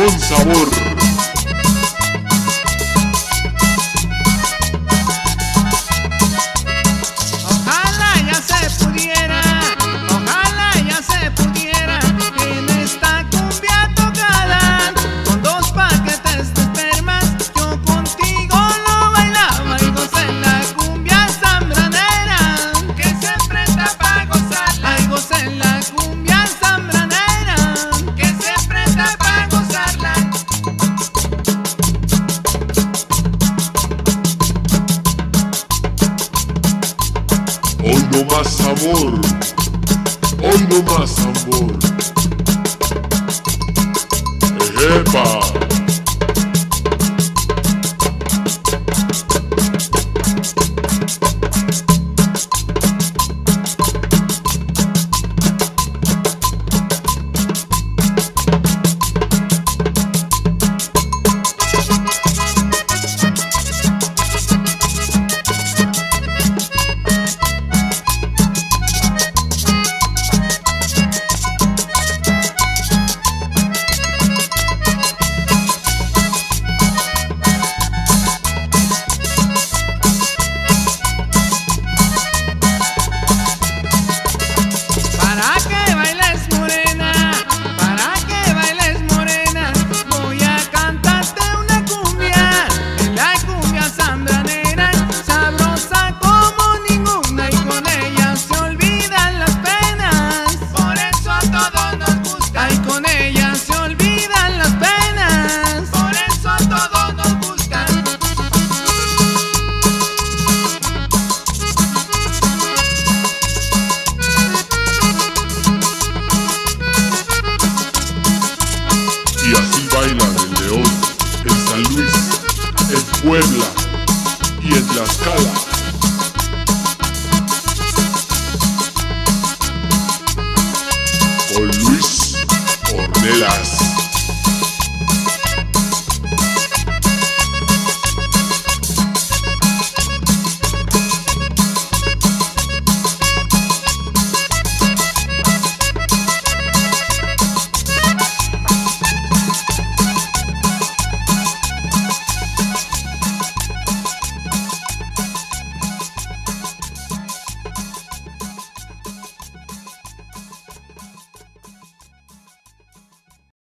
con sabor. No más amor, hoy no más amor. Ejepa. Puebla y en Tlaxcala. Con Luis Ornelas.